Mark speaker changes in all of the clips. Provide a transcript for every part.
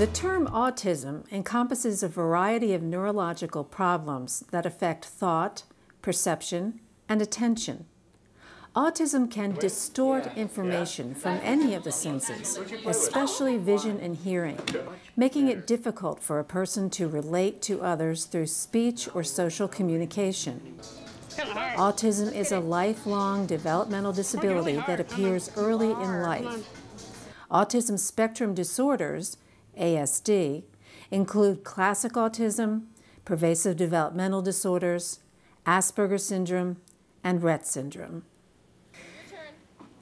Speaker 1: The term autism encompasses a variety of neurological problems that affect thought, perception, and attention. Autism can distort information from any of the senses, especially vision and hearing, making it difficult for a person to relate to others through speech or social communication. Autism is a lifelong developmental disability that appears early in life. Autism spectrum disorders ASD, include classic autism, pervasive developmental disorders, Asperger's syndrome, and Rett syndrome.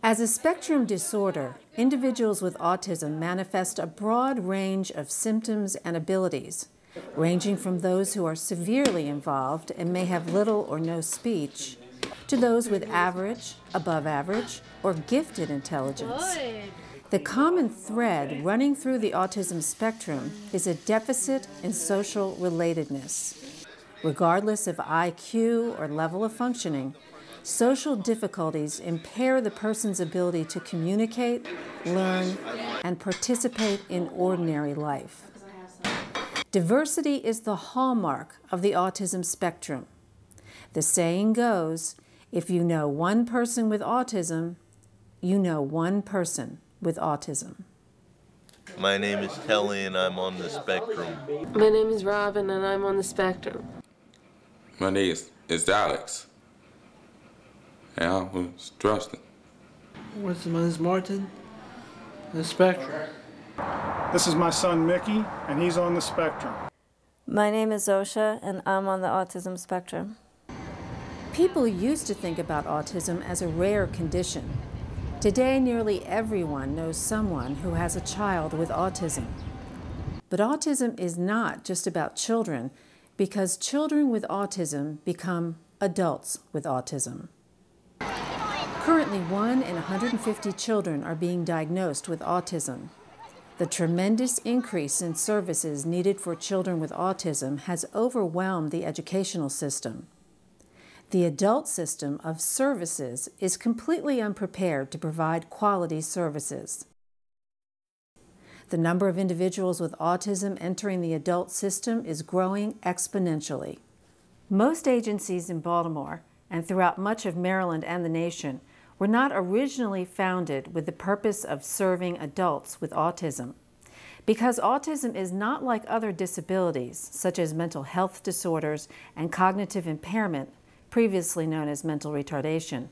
Speaker 1: As a spectrum disorder, individuals with autism manifest a broad range of symptoms and abilities, ranging from those who are severely involved and may have little or no speech, to those with average, above average, or gifted intelligence. The common thread running through the autism spectrum is a deficit in social relatedness. Regardless of IQ or level of functioning, social difficulties impair the person's ability to communicate, learn, and participate in ordinary life. Diversity is the hallmark of the autism spectrum. The saying goes, if you know one person with autism, you know one person with autism.
Speaker 2: My name is Kelly and I'm on the spectrum.
Speaker 3: My name is Robin and I'm on the spectrum.
Speaker 4: My name is, is Alex. And I was trusting.
Speaker 5: What's my name is Martin. The spectrum.
Speaker 6: This is my son Mickey, and he's on the spectrum.
Speaker 7: My name is Zosha, and I'm on the autism spectrum.
Speaker 1: People used to think about autism as a rare condition. Today, nearly everyone knows someone who has a child with autism. But autism is not just about children, because children with autism become adults with autism. Currently, one in 150 children are being diagnosed with autism. The tremendous increase in services needed for children with autism has overwhelmed the educational system. The adult system of services is completely unprepared to provide quality services. The number of individuals with autism entering the adult system is growing exponentially. Most agencies in Baltimore and throughout much of Maryland and the nation were not originally founded with the purpose of serving adults with autism. Because autism is not like other disabilities, such as mental health disorders and cognitive impairment, previously known as mental retardation,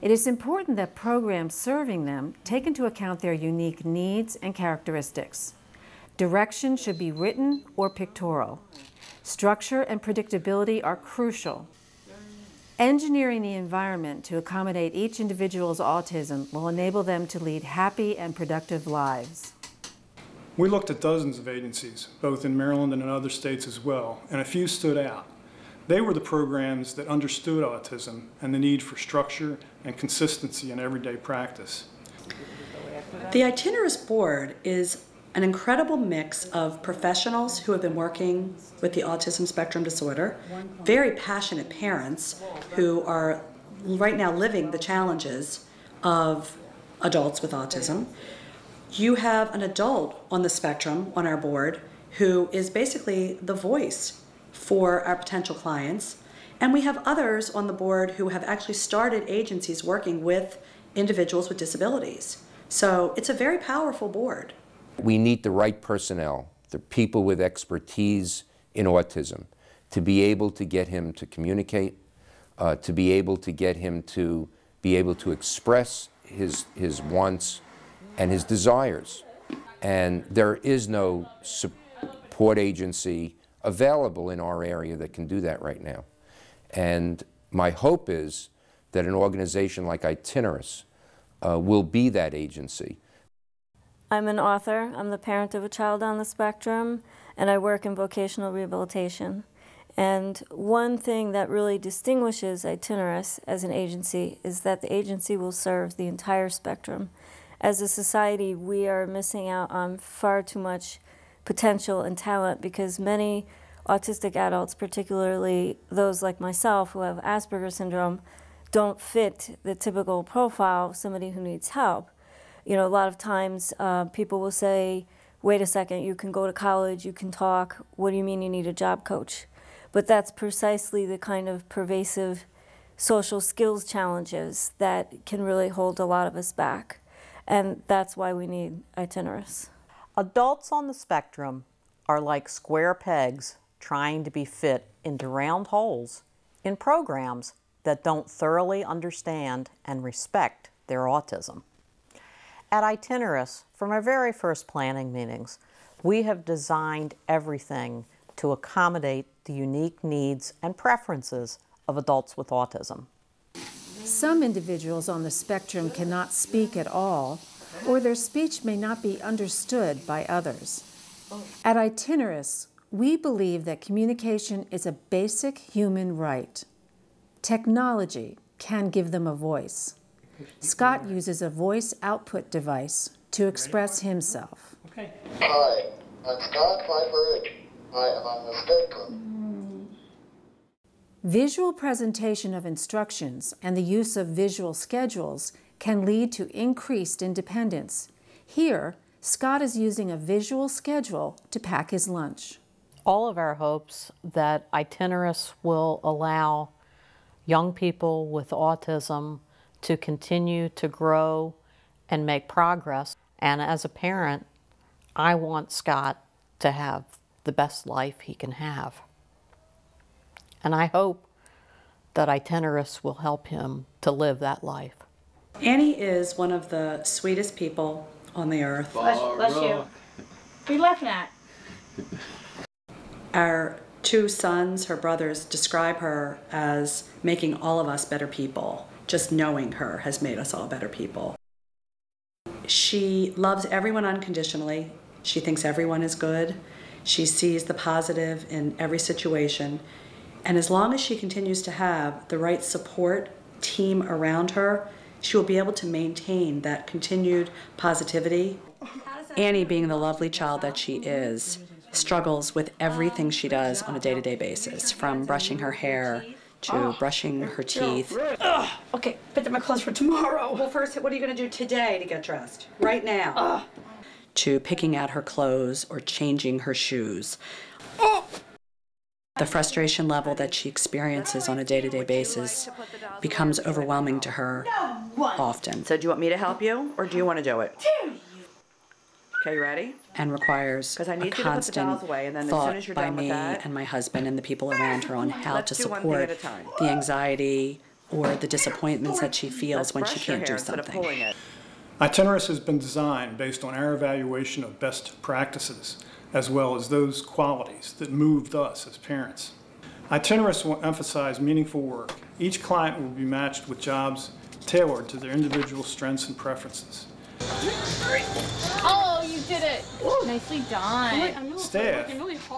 Speaker 1: it is important that programs serving them take into account their unique needs and characteristics. Direction should be written or pictorial. Structure and predictability are crucial Engineering the environment to accommodate each individual's autism will enable them to lead happy and productive lives.
Speaker 6: We looked at dozens of agencies, both in Maryland and in other states as well, and a few stood out. They were the programs that understood autism and the need for structure and consistency in everyday practice.
Speaker 8: The Itineris Board is an incredible mix of professionals who have been working with the autism spectrum disorder, very passionate parents who are right now living the challenges of adults with autism. You have an adult on the spectrum on our board who is basically the voice for our potential clients. And we have others on the board who have actually started agencies working with individuals with disabilities. So it's a very powerful board.
Speaker 9: We need the right personnel, the people with expertise in autism, to be able to get him to communicate, uh, to be able to get him to be able to express his, his wants and his desires. And there is no support agency available in our area that can do that right now. And my hope is that an organization like Itineris uh, will be that agency
Speaker 7: I'm an author. I'm the parent of a child on the spectrum, and I work in vocational rehabilitation. And one thing that really distinguishes Itineris as an agency is that the agency will serve the entire spectrum. As a society, we are missing out on far too much potential and talent because many autistic adults, particularly those like myself who have Asperger's syndrome, don't fit the typical profile of somebody who needs help you know, a lot of times uh, people will say, wait a second, you can go to college, you can talk, what do you mean you need a job coach? But that's precisely the kind of pervasive social skills challenges that can really hold a lot of us back. And that's why we need Itineris.
Speaker 10: Adults on the spectrum are like square pegs trying to be fit into round holes in programs that don't thoroughly understand and respect their autism. At Itineris, from our very first planning meetings, we have designed everything to accommodate the unique needs and preferences of adults with autism.
Speaker 1: Some individuals on the spectrum cannot speak at all, or their speech may not be understood by others. At Itineris, we believe that communication is a basic human right. Technology can give them a voice. Scott uses a voice output device to express himself.
Speaker 11: Okay. Hi, I'm Scott Pfeiffer. I am on the spectrum.
Speaker 1: Visual presentation of instructions and the use of visual schedules can lead to increased independence. Here, Scott is using a visual schedule to pack his lunch.
Speaker 10: All of our hopes that Itineris will allow young people with autism to continue to grow and make progress. And as a parent, I want Scott to have the best life he can have. And I hope that Itineris will help him to live that life.
Speaker 8: Annie is one of the sweetest people on the earth.
Speaker 12: Bless, bless you. What are you laughing at?
Speaker 8: Our two sons, her brothers, describe her as making all of us better people. Just knowing her has made us all better people. She loves everyone unconditionally. She thinks everyone is good. She sees the positive in every situation. And as long as she continues to have the right support team around her, she will be able to maintain that continued positivity. Annie, being the lovely child that she is, struggles with everything she does on a day to day basis, from brushing her hair to brushing her teeth.
Speaker 12: Ugh. Okay, put my clothes for tomorrow.
Speaker 8: Well, first, what are you going to do today to get dressed? Right now.
Speaker 12: Ugh.
Speaker 8: To picking out her clothes or changing her shoes. Oh. The frustration level that she experiences on a day to day basis becomes overwhelming to her often. So, do you want me to help you or do you want to do it? Okay, you ready? And requires
Speaker 12: Because I need
Speaker 8: a
Speaker 12: you to put the
Speaker 8: constant
Speaker 12: dolls away, and then as
Speaker 8: thought
Speaker 12: soon as
Speaker 8: by me
Speaker 12: that-
Speaker 8: and my husband and the people around her on how to
Speaker 12: do one thing
Speaker 8: support
Speaker 12: at a time.
Speaker 8: the anxiety or the disappointments that she feels
Speaker 12: Let's
Speaker 8: when she can't do
Speaker 12: hair instead of
Speaker 8: something.
Speaker 12: pulling.
Speaker 6: Itineris has been designed based on our evaluation of best practices, as well as those qualities that moved us as parents. Itineris will emphasize meaningful work. Each client will be matched with jobs tailored to their individual strengths and preferences.
Speaker 13: Oh, you did it! Nicely done.
Speaker 6: Staff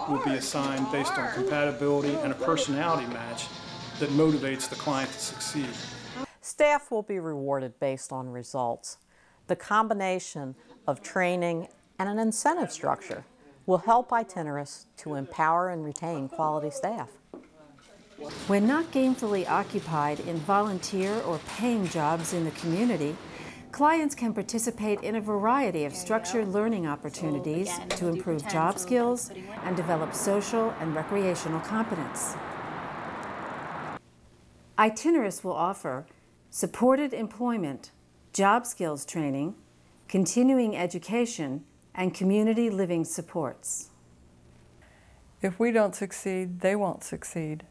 Speaker 6: will be assigned based on compatibility and a personality match that motivates the client to succeed.
Speaker 10: Staff will be rewarded based on results. The combination of training and an incentive structure will help Itineris to empower and retain quality staff.
Speaker 1: When not gainfully occupied in volunteer or paying jobs in the community, clients can participate in a variety of structured learning opportunities to improve job skills and develop social and recreational competence. Itinerus will offer supported employment, job skills training, continuing education, and community living supports.
Speaker 14: If we don't succeed, they won't succeed.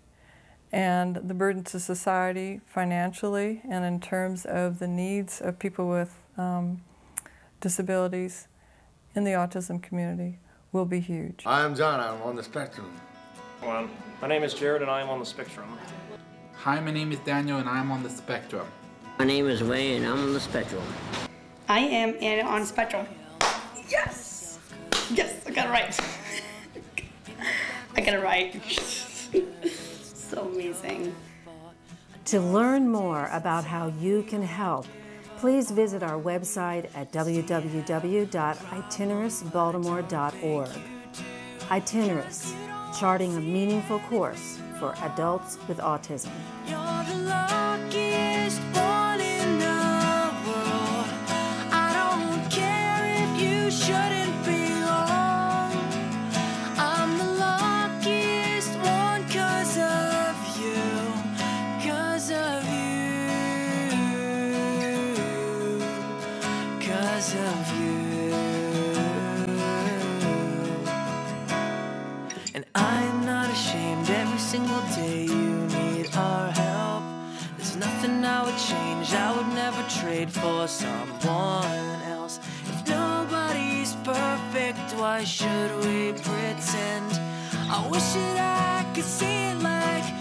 Speaker 14: And the burden to society financially and in terms of the needs of people with um, disabilities in the autism community will be huge.
Speaker 15: I'm John, I'm on the spectrum.
Speaker 16: Well, my name is Jared and I am on the spectrum.
Speaker 17: Hi, my name is Daniel and I'm on the spectrum.
Speaker 18: My name is Wayne and I'm on the spectrum.
Speaker 12: I am in on spectrum. Yes! Yes, I got it right. I got it right. so amazing.
Speaker 1: To learn more about how you can help, please visit our website at www.itinerisbaltimore.org. Itineris, charting a meaningful course for adults with autism.
Speaker 19: because of you. And I'm not ashamed every single day you need our help. There's nothing I would change, I would never trade for someone else. If nobody's perfect, why should we pretend? I wish that I could see it like